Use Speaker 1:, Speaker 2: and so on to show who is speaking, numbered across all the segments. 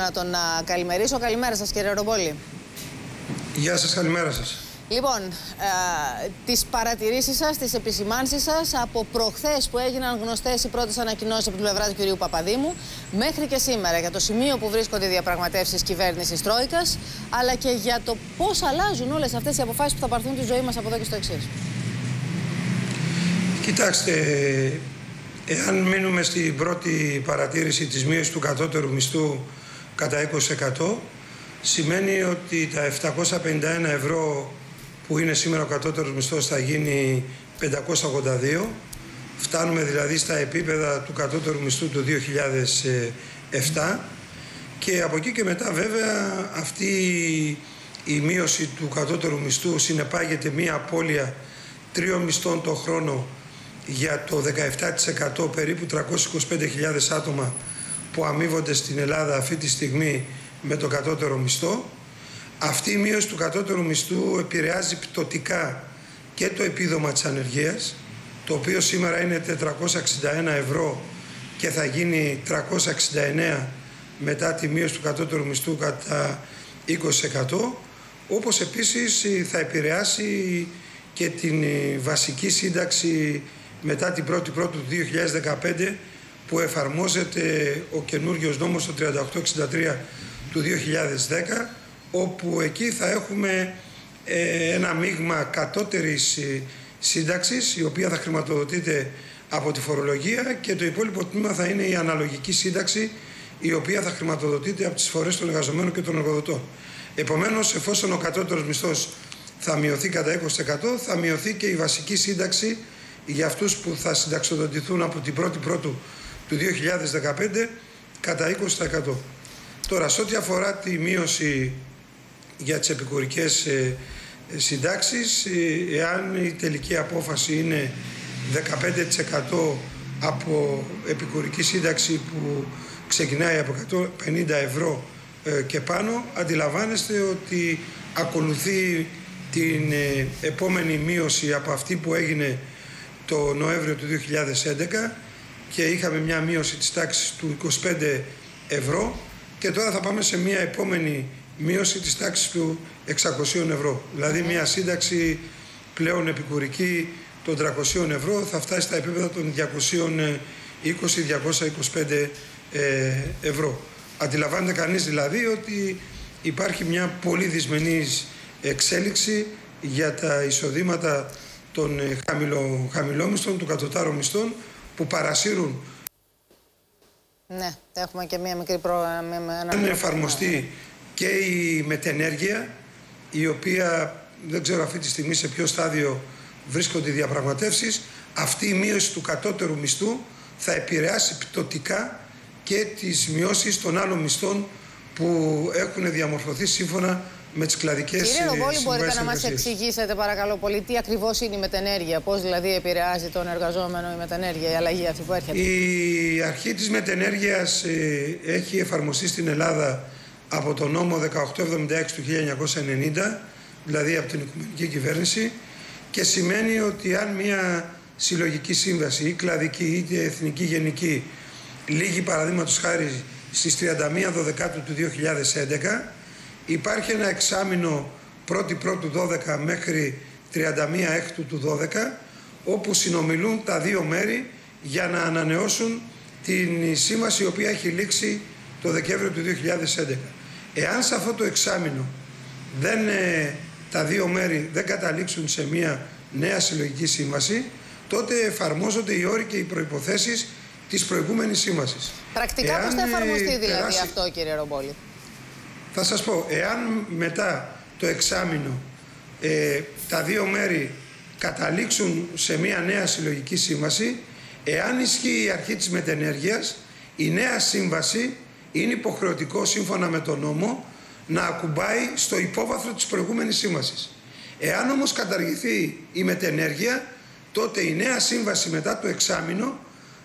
Speaker 1: Να τον α, καλημερίσω. Καλημέρα σας κύριε Ρομπόλη.
Speaker 2: Γεια σας, καλημέρα σας.
Speaker 1: Λοιπόν, ε, τις παρατηρήσεις σας, τις επισημάνσεις σας από προχθές που έγιναν γνωστές οι πρώτες ανακοινώσεις από την πλευρά του κυρίου Παπαδήμου μέχρι και σήμερα για το σημείο που βρίσκονται οι διαπραγματεύσεις κυβέρνησης Τρόικας αλλά και για το πώς αλλάζουν όλες αυτές οι αποφάσεις που θα πάρθουν τη ζωή μας από εδώ και στο εξής.
Speaker 2: Κοιτάξτε, εάν μείνουμε στην πρώτη παρατήρηση της μείωσης του κατώτερου μισθού κατά 20% σημαίνει ότι τα 751 ευρώ που είναι σήμερα ο κατώτερος μισθός θα γίνει 582 φτάνουμε δηλαδή στα επίπεδα του κατώτερου μισθού του 2007 και από εκεί και μετά βέβαια αυτή η μείωση του κατώτερου μισθού συνεπάγεται μία απώλεια τριών μισθών το χρόνο για το 17% περίπου 325.000 άτομα που αμείβονται στην Ελλάδα αυτή τη στιγμή με το κατώτερο μισθό. Αυτή η μείωση του κατώτερου μισθού επηρεάζει πτωτικά και το επίδομα της ανεργίας, το οποίο σήμερα είναι 461 ευρώ και θα γίνει 369 μετά τη μείωση του κατώτερου μισθού κατά 20%, όπως επίσης θα επηρεάσει και την βασική σύνταξη μετά την 1η Πρώτου του 2015 που εφαρμόζεται ο καινούριος νόμος το 3863 του 2010 όπου εκεί θα έχουμε ε, ένα μείγμα κατώτερης ε, σύνταξης η οποία θα χρηματοδοτείται από τη φορολογία και το υπόλοιπο τμήμα θα είναι η αναλογική σύνταξη η οποία θα χρηματοδοτείται από τις φορές των εργαζομένων και των εργοδοτών. Επομένως, εφόσον ο κατώτερος μισθός θα μειωθεί κατά 20% θα μειωθεί και η βασική σύνταξη για αυτούς που θα συνταξιοδοτηθούν από την 1η Πρώτου του 2015 κατά 20%. Τώρα, σε ό,τι αφορά τη μείωση για τις επικουρικές ε, ε συντάξεις, ε, εάν η τελική απόφαση είναι 15% από επικουρική σύνταξη που ξεκινάει από 150 ευρώ ε, και πάνω, αντιλαμβάνεστε ότι ακολουθεί την επόμενη μείωση από αυτή που έγινε το Νοέμβριο του 2011 και είχαμε μια μείωση της τάξης του 25 ευρώ και τώρα θα πάμε σε μια επόμενη μείωση της τάξης του 600 ευρώ. Δηλαδή μια σύνταξη πλέον επικουρική των 300 ευρώ θα φτάσει στα επίπεδα των 220-225 ε, ευρώ. Αντιλαμβάνεται κανείς δηλαδή ότι υπάρχει μια πολύ δυσμενής εξέλιξη για τα εισοδήματα των ε, χαμηλό, χαμηλόμισθων, των κατωτάρων μισθών που παρασύρουν.
Speaker 1: Ναι, έχουμε και μία μικρή προ...
Speaker 2: Αν εφαρμοστεί και η μετενέργεια, η οποία δεν ξέρω αυτή τη στιγμή σε ποιο στάδιο βρίσκονται οι διαπραγματεύσεις, αυτή η μείωση του κατώτερου μισθού θα επηρεάσει πτωτικά και τις μειώσεις των άλλων μισθών που έχουν διαμορφωθεί σύμφωνα με τις κλαδικές
Speaker 1: Κύριε Ρομπόλη, μπορείτε να μας εξηγήσετε, παρακαλώ πολύ, τι ακριβώς είναι η μετενέργεια, πώς δηλαδή επηρεάζει τον εργαζόμενο η μετενέργεια, η αλλαγή αυτή που έρχεται.
Speaker 2: Η αρχή της μετενέργειας ε, έχει εφαρμοστεί στην Ελλάδα από το νόμο 1876 του 1990, δηλαδή από την Οικουμενική Κυβέρνηση, και σημαίνει ότι αν μια συλλογική σύμβαση ή κλαδική είτε εθνική γενική λύγει παραδείγματος χάρη στις 31 Δεκάτου του 2011 υπάρχει ένα εξάμεινο 1η Πρώτου 12 μέχρι 31 Έκτου του 12 όπου συνομιλούν τα δύο μέρη για να ανανεώσουν την σύμβαση η οποία έχει λήξει το Δεκέμβριο του 2011. Εάν σε αυτό το εξάμεινο δεν, ε, τα δύο μέρη δεν καταλήξουν σε μια νέα συλλογική σύμβαση, τότε εφαρμόζονται οι όροι και οι προϋποθέσεις της προηγούμενης σύμβασης.
Speaker 1: Πρακτικά πώς θα εφαρμοστεί δηλαδή αυτό κύριε Ρομπόλη;
Speaker 2: Θα σας πω, εάν μετά το εξάμεινο ε, τα δύο μέρη καταλήξουν σε μια νέα συλλογική σύμβαση, εάν ισχύει η αρχή της μετενέργειας, η νέα σύμβαση είναι υποχρεωτικό σύμφωνα με τον νόμο να ακουμπάει στο υπόβαθρο της προηγούμενης σύμβασης. Εάν όμως καταργηθεί η μετενέργεια, τότε η νέα σύμβαση μετά το εξάμεινο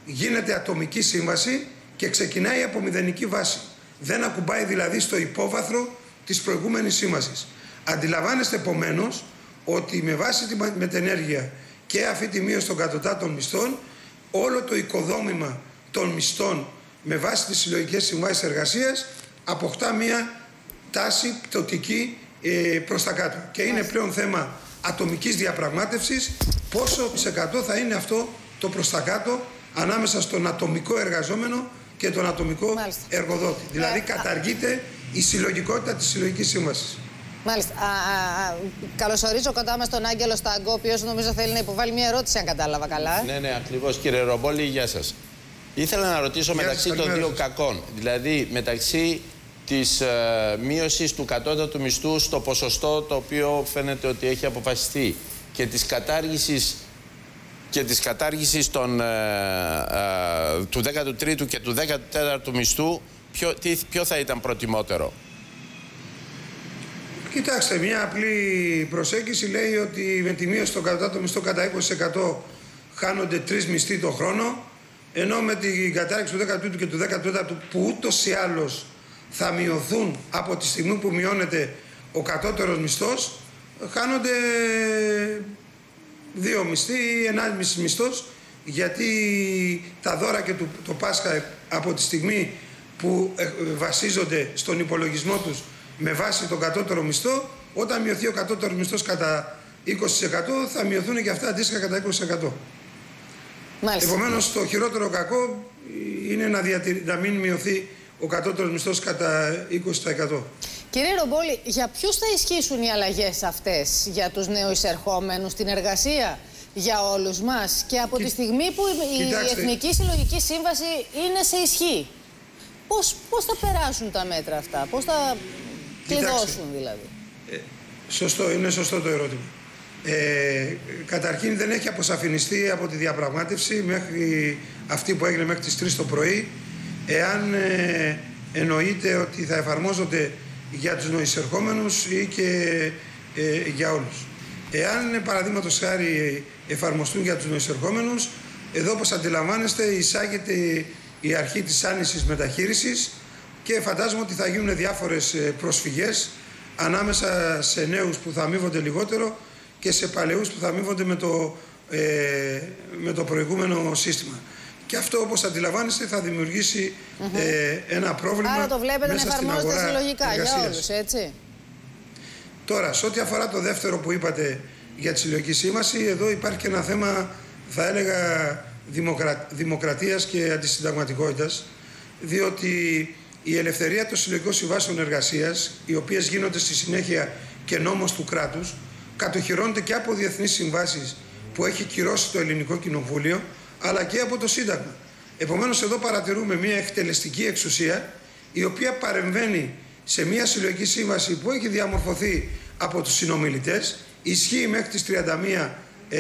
Speaker 2: γίνεται ατομική σύμβαση και ξεκινάει από μηδενική βάση δεν ακουμπάει δηλαδή στο υπόβαθρο της προηγούμενης σύμβασης. Αντιλαμβάνεστε επομένως ότι με βάση τη μετενέργεια και αυτή τη μείωση των κατωτάτων μισθών, όλο το οικοδόμημα των μισθών με βάση τις συλλογικές συμβάσεις εργασίας αποκτά μια τάση πτωτική ε, προς τα κάτω. Και είναι πλέον θέμα ατομικής διαπραγμάτευσης πόσο σε εκατό θα είναι αυτό το προς τα κάτω ανάμεσα στον ατομικό εργαζόμενο και τον ατομικό εργοδότη. Δηλαδή καταργείται η συλλογικότητα της συλλογικής σύμβασης.
Speaker 1: Μάλιστα. Α, α, α, καλωσορίζω κοντά μας τον Άγγελο Σταγκό, ο οποίος νομίζω θέλει να υποβάλει μια ερώτηση, αν κατάλαβα καλά.
Speaker 3: Ναι, ναι, ακριβώς. Κύριε Ρομπόλη, γεια σας. Ήθελα να ρωτήσω μεταξύ των δύο κακών, δηλαδή μεταξύ της ε, μείωσης του κατώτατου μισθού στο ποσοστό το οποίο φαίνεται ότι έχει αποφασιστεί και της κατάργησης και της κατάργησης των, ε, ε, του 13ου και του 14ου μισθού, ποιο, τι, ποιο θα ήταν προτιμότερο;
Speaker 2: Κοιτάξτε, μια απλή προσέγγιση λέει ότι με τη μείωση των κατώτατων μισθό κατά 20% χάνονται τρεις μισθοί το χρόνο, ενώ με την κατάρριξη του 13ου και του 14ου που ούτως ή άλλως θα μειωθούν από τη στιγμή που μειώνεται ο κατώτερος μισθός, χάνονται δύο μισθοί ή ενάμιση μισθός, γιατί τα δώρα και το Πάσχα από τη στιγμή που ε, βασίζονται στον υπολογισμό τους με βάση τον κατώτερο μισθό, όταν μειωθεί ο κατώτερος μισθός κατά 20% θα μειωθούν και αυτά αντίστοιχα κατά 20%. Μάλιστα. Επομένως το χειρότερο κακό είναι να, να μην μειωθεί ο κατώτερος μισθός κατά 20%.
Speaker 1: Κύριε Ρομπόλη, για ποιους θα ισχύσουν οι αλλαγές αυτές για τους νέους εισερχόμενους στην εργασία, για όλους μας και από τη στιγμή που η Εθνική Συλλογική Σύμβαση είναι σε ισχύ. Πώς, πώς θα περάσουν τα μέτρα αυτά, πώς θα κλειδώσουν δηλαδή;
Speaker 2: Ε, σωστό, είναι σωστό το ερώτημα. Ε, καταρχήν δεν έχει αποσαφινιστεί από τη διαπραγμάτευση μέχρι αυτή που έγινε μέχρι τις 3 το πρωί εάν ε, εννοείται ότι θα εφαρμόζονται για τους νοησερχόμενους ή και ε, για όλους. Εάν παραδείγματος χάρη εφαρμοστούν για τους νοησερχόμενους, εδώ όπως αντιλαμβάνεστε εισάγεται η αρχή της άνησης μεταχείρισης και φαντάζομαι ότι θα γίνουν διάφορες ε, προσφυγές ανάμεσα σε νέους που θα αμείβονται λιγότερο και σε παλαιούς που θα αμείβονται με το, ε, με το προηγούμενο σύστημα. Και αυτό όπως αντιλαμβάνεστε θα δημιουργήσει ε, ένα πρόβλημα
Speaker 1: Άρα το βλέπετε να εφαρμόζεται συλλογικά για όλους, έτσι.
Speaker 2: Τώρα, σε ό,τι αφορά το δεύτερο που είπατε για τη συλλογική σύμβαση, εδώ υπάρχει και ένα θέμα, θα έλεγα, δημοκρα... δημοκρατίας και αντισυνταγματικότητας, διότι η ελευθερία των συλλογικών συμβάσεων εργασίας, οι οποίες γίνονται στη συνέχεια και νόμος του κράτους, κατοχυρώνεται και από διεθνείς συμβάσεις που έχει κυρώσει το Ελληνικό Κοινοβούλιο, αλλά και από το Σύνταγμα. Επομένως εδώ παρατηρούμε μια εκτελεστική εξουσία η οποία παρεμβαίνει σε μια συλλογική σύμβαση που έχει διαμορφωθεί από τους συνομιλητές, ισχύει μέχρι τις 31 ε,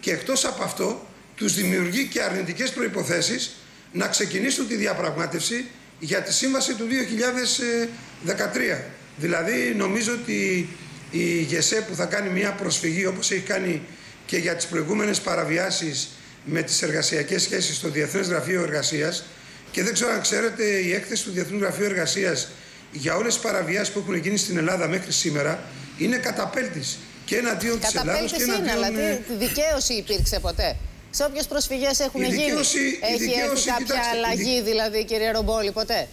Speaker 2: και εκτός από αυτό τους δημιουργεί και αρνητικές προϋποθέσεις να ξεκινήσουν τη διαπραγμάτευση για τη σύμβαση του 2013. Δηλαδή νομίζω ότι η ΓΕΣΕ που θα κάνει μια προσφυγή όπως έχει κάνει και για τις προηγούμενες παραβιάσεις με τις εργασιακές σχέσεις στο Διεθνές Γραφείο Εργασίας και δεν ξέρω αν ξέρετε η έκθεση του Διεθνούς Γραφείου Εργασίας για όλες τις παραβιάσεις που έχουν γίνει στην Ελλάδα μέχρι σήμερα είναι καταπέλτης και εναντίον της Ελλάδας και εναντίον...
Speaker 1: είναι, αλλά τι ε, δικαίωση υπήρξε ποτέ; Σε όποιες προσφυγές έχουν γίνει, έχει έρθει κάποια αλλαγή, δηλαδή, κύριε Ρομπόλη, ποτέ;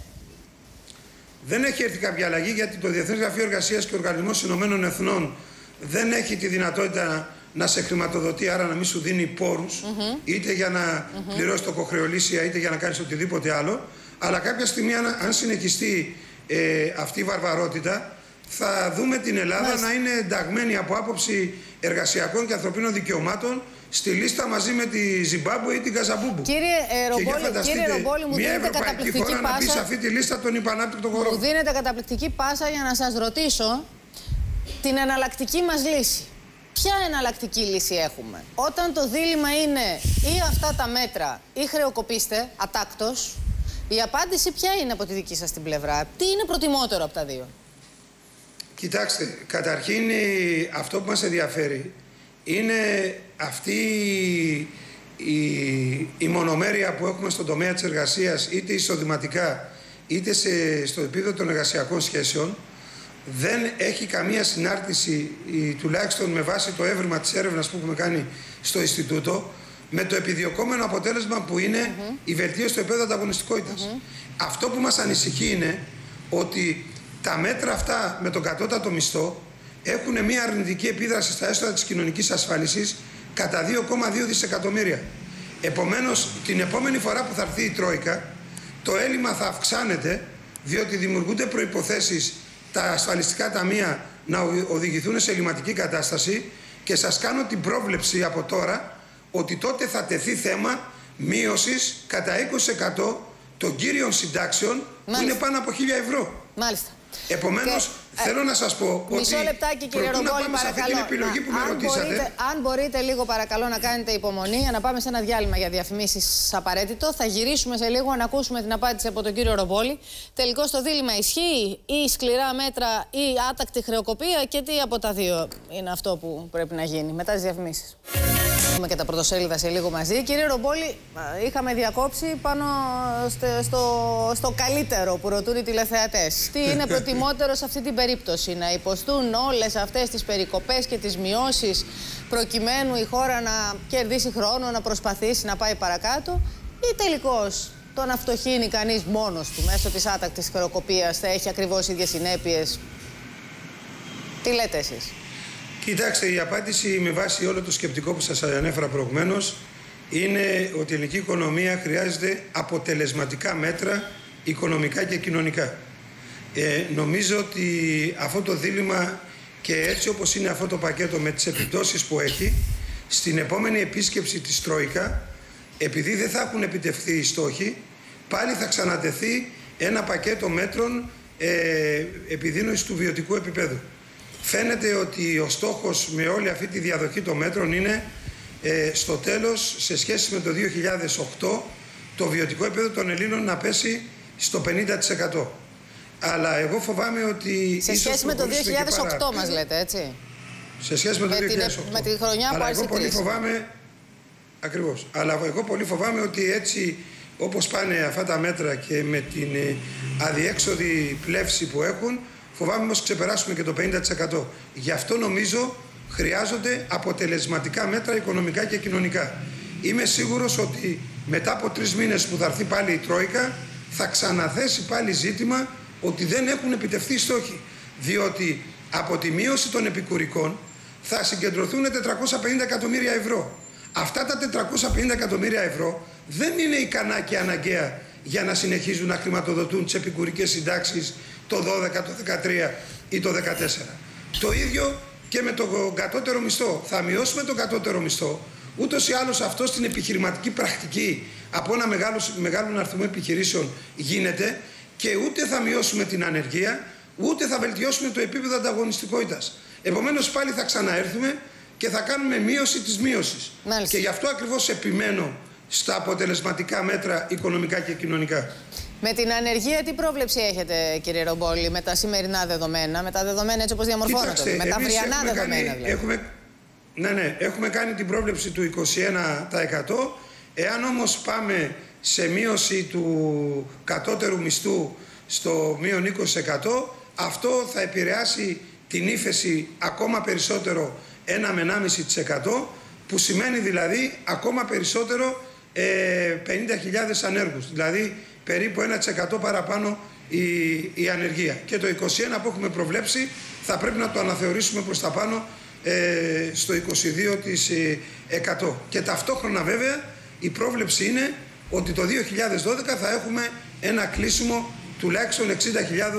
Speaker 2: Δεν έχει έρθει κάποια αλλαγή γιατί το Διεθνές Γραφείο Εργασίας και ο Οργανισμός Ηνωμένων Εθνών δεν έχει τη δυνατότητα να σε χρηματοδοτεί, άρα να μην σου δίνει πόρους, είτε για να mm πληρώσεις το κοχρεολύσια, είτε για να κάνεις οτιδήποτε άλλο. Αλλά κάποια στιγμή, αν, αν συνεχιστεί ε, αυτή η βαρβαρότητα, θα δούμε την Ελλάδα να είναι ενταγμένη από άποψη εργασιακών και ανθρωπίνων δικαιωμάτων στη λίστα μαζί με τη Ζιμπάμπου ή την Καζαμπούμπου.
Speaker 1: Κύριε ε, Ρομπόλη, κύριε Ρομπόλη μου δίνετε καταπληκτική χώρα πάσα.
Speaker 2: να μπει σε αυτή τη λίστα των υπανάπτυκτων χωρών.
Speaker 1: Μου δίνετε καταπληκτική πάσα για να σας ρωτήσω την εναλλακτική μας λύση. Ποια εναλλακτική λύση έχουμε; Όταν το δίλημα είναι ή αυτά τα μέτρα ή χρεοκοπήστε ατάκτος, η απάντηση ποια είναι από τη δική σας την πλευρά; Τι είναι προτιμότερο από τα δύο;
Speaker 2: Κοιτάξτε, καταρχήν αυτό που μας ενδιαφέρει είναι αυτή η, η μονομέρεια που έχουμε στον τομέα της εργασίας είτε εισοδηματικά είτε σε, στο επίπεδο των εργασιακών σχέσεων δεν έχει καμία συνάρτηση, τουλάχιστον με βάση το έβριμα της έρευνας που έχουμε κάνει στο Ινστιτούτο, με το επιδιωκόμενο αποτέλεσμα που είναι η βελτίωση του επίπεδου ανταγωνιστικότητας. Αυτό που μας ανησυχεί είναι ότι τα μέτρα αυτά με τον κατώτατο μισθό έχουν μια αρνητική επίδραση στα έσοδα της κοινωνικής ασφάλισης κατά 2,2 δισεκατομμύρια. Επομένως, την επόμενη φορά που θα έρθει η Τρόικα, το έλλειμμα θα αυξάνεται, διότι δημιουργούνται προϋποθέσεις τα ασφαλιστικά ταμεία να οδηγηθούν σε ελληματική κατάσταση και σας κάνω την πρόβλεψη από τώρα ότι τότε θα τεθεί θέμα μείωσης κατά 20% των κύριων συντάξεων που είναι πάνω από 1000 ευρώ.
Speaker 1: Μάλιστα.
Speaker 2: Επομένως, ε, θέλω να σας πω ότι.
Speaker 1: Μισό λεπτάκι, κύριε Ρομπόλη, παρακαλώ.
Speaker 2: την επιλογή που με ρωτήσατε.
Speaker 1: Μπορείτε, αν μπορείτε λίγο, παρακαλώ, να κάνετε υπομονή για να πάμε σε ένα διάλειμμα για διαφημίσεις απαραίτητο. Θα γυρίσουμε σε λίγο να ακούσουμε την απάντηση από τον κύριο Ρομπόλη. Τελικώ το δίλημα ισχύει, ή σκληρά μέτρα, ή άτακτη χρεοκοπία, και τι από τα δύο είναι αυτό που πρέπει να γίνει μετά τις διαφημίσεις. Έχουμε και τα πρωτοσέλιδα σε λίγο μαζί. Κύριε Ρομπόλη, είχαμε διακόψει πάνω στο, στο, καλύτερο που ρωτούν οι τηλεθεατές. Τι είναι προτιμότερο σε αυτή την περίπτωση, να υποστούν όλες αυτές τις περικοπές και τις μειώσεις προκειμένου η χώρα να κερδίσει χρόνο, να προσπαθήσει να πάει παρακάτω, ή τελικώς το να φτωχύνει κανείς μόνος του μέσω της άτακτης χρεοκοπίας θα έχει ακριβώς ίδιες συνέπειες; Τι λέτε εσείς;
Speaker 2: Κοιτάξτε, η απάντηση με βάση όλο το σκεπτικό που σας ανέφερα προηγουμένως είναι ότι η ελληνική οικονομία χρειάζεται αποτελεσματικά μέτρα οικονομικά και κοινωνικά. Ε, νομίζω ότι αυτό το δίλημα και έτσι όπως είναι αυτό το πακέτο με τις επιπτώσεις που έχει στην επόμενη επίσκεψη της Τρόικα επειδή δεν θα έχουν επιτευχθεί οι στόχοι πάλι θα ξανατεθεί ένα πακέτο μέτρων ε, επιδείνωσης του βιωτικού επίπεδου. Φαίνεται ότι ο στόχος με όλη αυτή τη διαδοχή των μέτρων είναι ε, στο τέλος, σε σχέση με το 2008, το βιωτικό επίπεδο των Ελλήνων να πέσει στο 50%. Αλλά εγώ φοβάμαι ότι...
Speaker 1: Σε σχέση με το 2008 μας λέτε, έτσι.
Speaker 2: Σε σχέση με το 2008.
Speaker 1: με τη χρονιά που
Speaker 2: Αλλά εγώ πολύ φοβάμαι... Ακριβώς. Αλλά εγώ πολύ φοβάμαι ότι έτσι όπως πάνε αυτά τα μέτρα και με την ε, αδιέξοδη πλεύση που έχουν, Φοβάμαι όμως ξεπεράσουμε και το 50%. Γι' αυτό νομίζω χρειάζονται αποτελεσματικά μέτρα οικονομικά και κοινωνικά. Είμαι σίγουρος ότι μετά από τρεις μήνες που θα έρθει πάλι η Τρόικα θα ξαναθέσει πάλι ζήτημα ότι δεν έχουν επιτευχθεί στόχοι. Διότι από τη μείωση των επικουρικών θα συγκεντρωθούν 450 εκατομμύρια ευρώ. Αυτά τα 450 εκατομμύρια ευρώ δεν είναι ικανά και αναγκαία για να συνεχίζουν να χρηματοδοτούν τις επικουρικές συντάξεις το 12, το 13 ή το 14. Το ίδιο και με τον κατώτερο μισθό. Θα μειώσουμε τον κατώτερο μισθό. Ούτως ή άλλως αυτό στην επιχειρηματική πρακτική από ένα μεγάλο, μεγάλο αριθμό επιχειρήσεων γίνεται και ούτε θα μειώσουμε την ανεργία, ούτε θα βελτιώσουμε το επίπεδο ανταγωνιστικότητας. Επομένως πάλι θα ξαναέρθουμε και θα κάνουμε μείωση της μείωσης. Και γι' αυτό ακριβώς επιμένω στα αποτελεσματικά μέτρα οικονομικά και κοινωνικά.
Speaker 1: Με την ανεργία, τι πρόβλεψη έχετε, κύριε Ρομπόλη, με τα σημερινά δεδομένα, με τα δεδομένα έτσι όπως διαμορφώνονται, με τα αυριανά δεδομένα
Speaker 2: κάνει, δηλαδή. Έχουμε, ναι, ναι, έχουμε κάνει την πρόβλεψη του 21%. Εάν όμως πάμε σε μείωση του κατώτερου μισθού στο μείον 20%, αυτό θα επηρεάσει την ύφεση ακόμα περισσότερο 1 με 1,5% που σημαίνει δηλαδή ακόμα περισσότερο ε, 50.000 ανέργους. Δηλαδή περίπου 1% παραπάνω η, η ανεργία. Και το 21 που έχουμε προβλέψει θα πρέπει να το αναθεωρήσουμε προς τα πάνω ε, στο 22%. Ε, Και ταυτόχρονα βέβαια η πρόβλεψη είναι ότι το 2012 θα έχουμε ένα κλείσιμο τουλάχιστον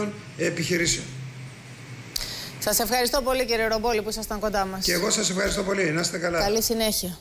Speaker 2: 60.000 επιχειρήσεων.
Speaker 1: Σας ευχαριστώ πολύ κύριε Ρομπόλη που ήσασταν κοντά μας.
Speaker 2: Και εγώ σας ευχαριστώ πολύ. Να είστε καλά.
Speaker 1: Καλή συνέχεια.